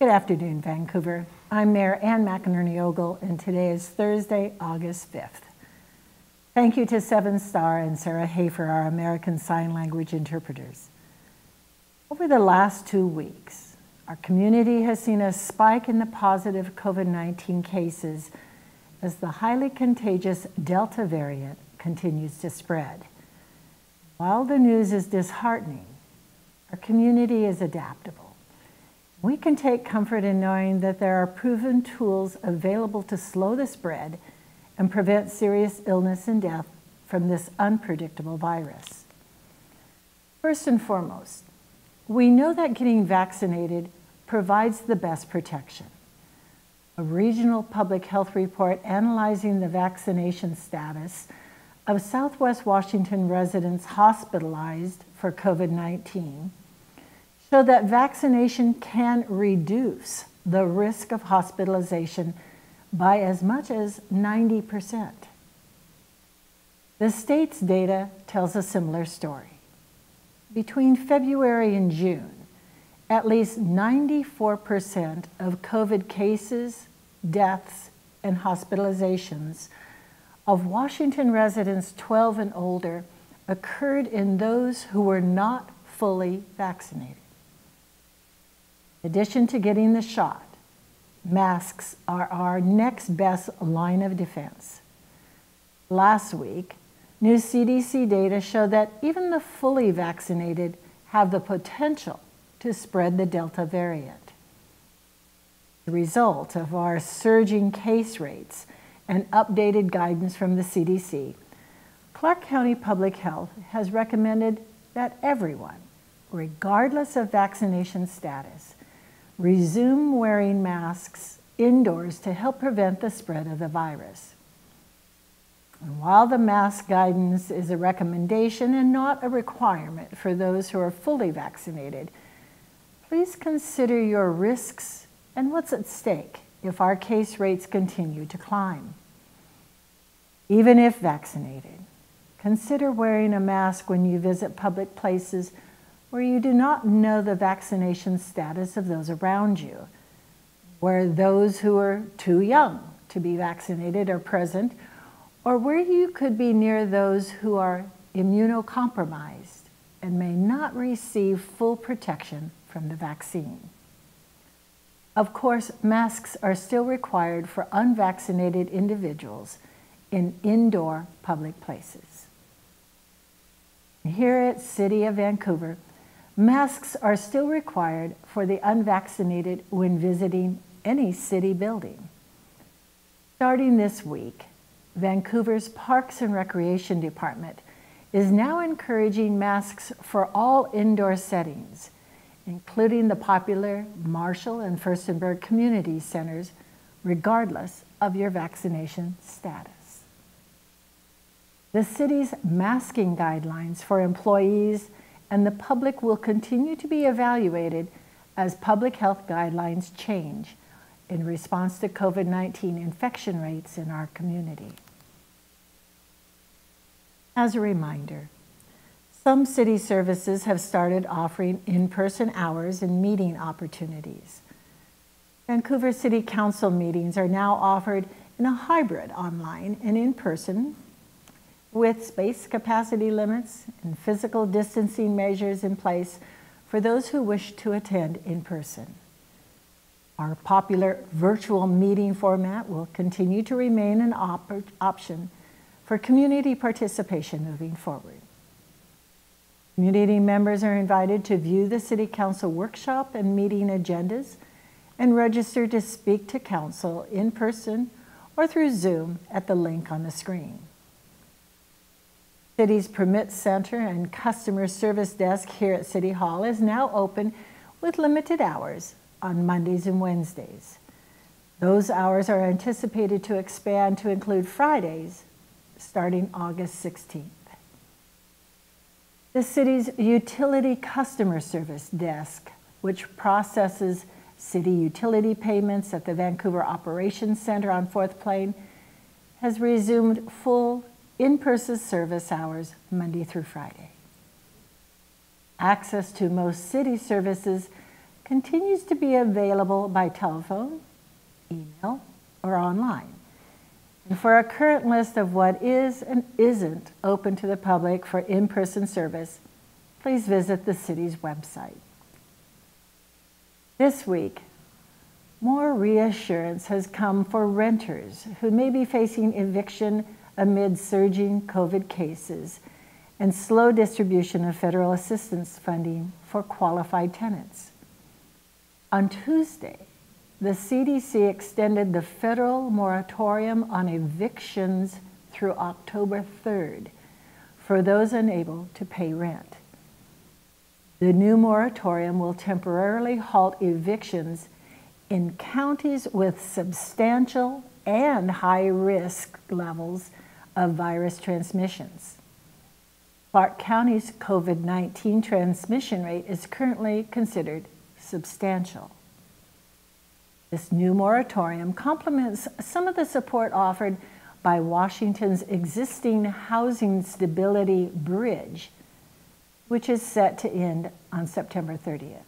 Good afternoon, Vancouver. I'm Mayor Anne McEnerny Ogle, and today is Thursday, August 5th. Thank you to Seven Star and Sarah Hafer, our American Sign Language interpreters. Over the last two weeks, our community has seen a spike in the positive COVID 19 cases as the highly contagious Delta variant continues to spread. While the news is disheartening, our community is adaptable. We can take comfort in knowing that there are proven tools available to slow the spread and prevent serious illness and death from this unpredictable virus. First and foremost, we know that getting vaccinated provides the best protection. A regional public health report analyzing the vaccination status of Southwest Washington residents hospitalized for COVID 19 showed that vaccination can reduce the risk of hospitalization by as much as 90%. The state's data tells a similar story. Between February and June, at least 94% of COVID cases, deaths, and hospitalizations of Washington residents 12 and older occurred in those who were not fully vaccinated. In addition to getting the shot, masks are our next best line of defense. Last week, new CDC data showed that even the fully vaccinated have the potential to spread the Delta variant. The result of our surging case rates and updated guidance from the CDC, Clark County Public Health has recommended that everyone, regardless of vaccination status, resume wearing masks indoors to help prevent the spread of the virus. And while the mask guidance is a recommendation and not a requirement for those who are fully vaccinated, please consider your risks and what's at stake if our case rates continue to climb. Even if vaccinated, consider wearing a mask when you visit public places where you do not know the vaccination status of those around you, where those who are too young to be vaccinated are present, or where you could be near those who are immunocompromised and may not receive full protection from the vaccine. Of course, masks are still required for unvaccinated individuals in indoor public places. Here at City of Vancouver, Masks are still required for the unvaccinated when visiting any city building. Starting this week, Vancouver's Parks and Recreation Department is now encouraging masks for all indoor settings, including the popular Marshall and Firstenburg community centers, regardless of your vaccination status. The city's masking guidelines for employees and the public will continue to be evaluated as public health guidelines change in response to COVID 19 infection rates in our community. As a reminder, some city services have started offering in person hours and meeting opportunities. Vancouver City Council meetings are now offered in a hybrid online and in person with space capacity limits and physical distancing measures in place for those who wish to attend in person. Our popular virtual meeting format will continue to remain an op option for community participation moving forward. Community members are invited to view the City Council workshop and meeting agendas and register to speak to Council in person or through Zoom at the link on the screen. City's Permit Center and Customer Service Desk here at City Hall is now open with limited hours on Mondays and Wednesdays. Those hours are anticipated to expand to include Fridays starting August 16th. The city's Utility Customer Service Desk, which processes city utility payments at the Vancouver Operations Center on 4th Plain, has resumed full in-person service hours Monday through Friday. Access to most city services continues to be available by telephone, email, or online. And for a current list of what is and isn't open to the public for in-person service, please visit the city's website. This week, more reassurance has come for renters who may be facing eviction amid surging COVID cases and slow distribution of federal assistance funding for qualified tenants. On Tuesday, the CDC extended the federal moratorium on evictions through October 3rd for those unable to pay rent. The new moratorium will temporarily halt evictions in counties with substantial and high risk levels of virus transmissions. Clark County's COVID 19 transmission rate is currently considered substantial. This new moratorium complements some of the support offered by Washington's existing housing stability bridge, which is set to end on September 30th.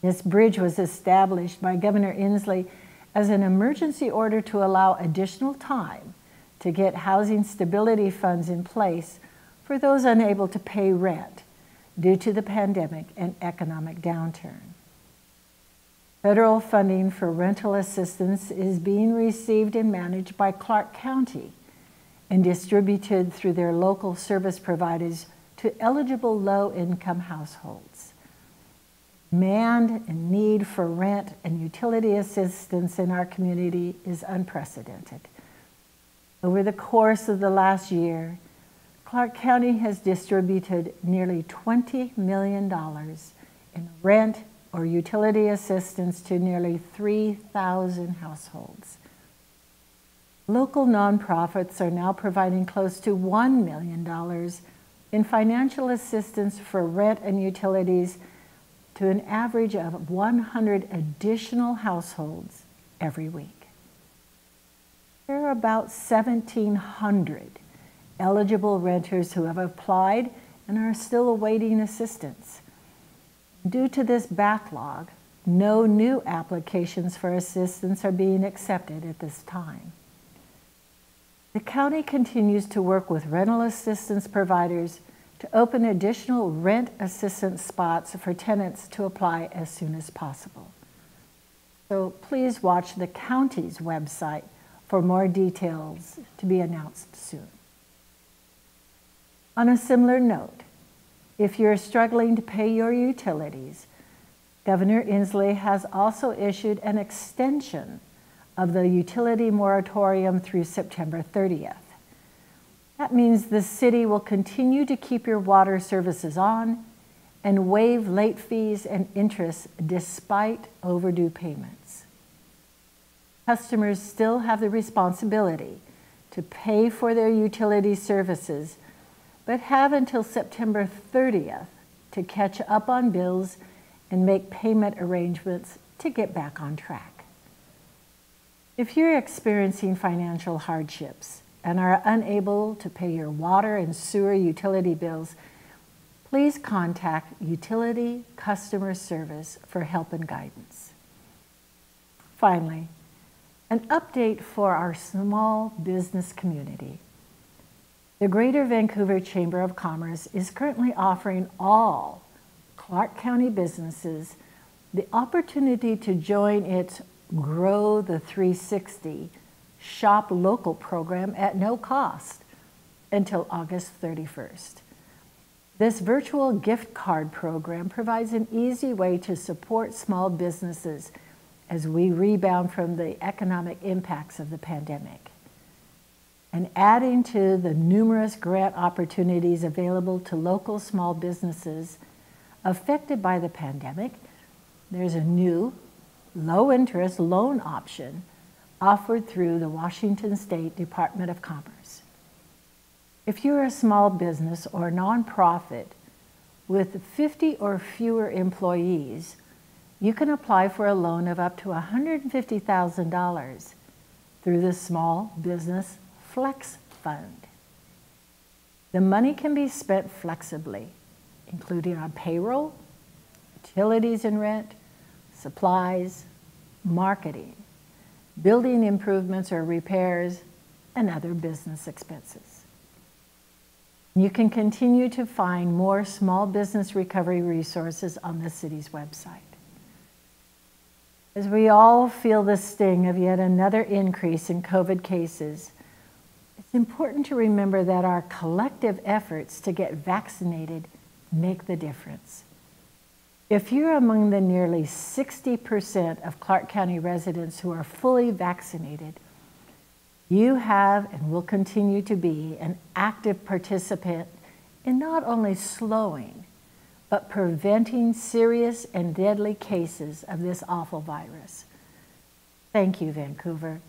This bridge was established by Governor Inslee as an emergency order to allow additional time to get housing stability funds in place for those unable to pay rent due to the pandemic and economic downturn. Federal funding for rental assistance is being received and managed by Clark County and distributed through their local service providers to eligible low income households. Demand and need for rent and utility assistance in our community is unprecedented. Over the course of the last year, Clark County has distributed nearly $20 million in rent or utility assistance to nearly 3,000 households. Local nonprofits are now providing close to $1 million in financial assistance for rent and utilities to an average of 100 additional households every week. There are about 1,700 eligible renters who have applied and are still awaiting assistance. Due to this backlog, no new applications for assistance are being accepted at this time. The county continues to work with rental assistance providers to open additional rent assistance spots for tenants to apply as soon as possible. So please watch the county's website for more details to be announced soon. On a similar note, if you're struggling to pay your utilities, Governor Inslee has also issued an extension of the utility moratorium through September 30th. That means the city will continue to keep your water services on and waive late fees and interest despite overdue payments. Customers still have the responsibility to pay for their utility services but have until September 30th to catch up on bills and make payment arrangements to get back on track. If you're experiencing financial hardships and are unable to pay your water and sewer utility bills, please contact Utility Customer Service for help and guidance. Finally, an update for our small business community. The Greater Vancouver Chamber of Commerce is currently offering all Clark County businesses the opportunity to join its Grow the 360 Shop Local program at no cost until August 31st. This virtual gift card program provides an easy way to support small businesses as we rebound from the economic impacts of the pandemic and adding to the numerous grant opportunities available to local small businesses affected by the pandemic, there's a new low interest loan option offered through the Washington State Department of Commerce. If you're a small business or nonprofit with 50 or fewer employees, you can apply for a loan of up to $150,000 through the Small Business Flex Fund. The money can be spent flexibly, including on payroll, utilities and rent, supplies, marketing, building improvements or repairs, and other business expenses. You can continue to find more small business recovery resources on the city's website. As we all feel the sting of yet another increase in COVID cases, it's important to remember that our collective efforts to get vaccinated make the difference. If you're among the nearly 60% of Clark County residents who are fully vaccinated, you have and will continue to be an active participant in not only slowing, but preventing serious and deadly cases of this awful virus. Thank you, Vancouver,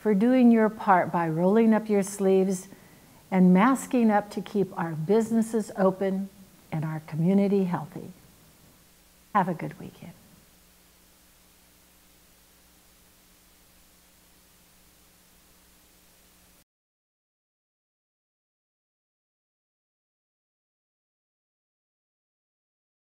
for doing your part by rolling up your sleeves and masking up to keep our businesses open and our community healthy. Have a good weekend.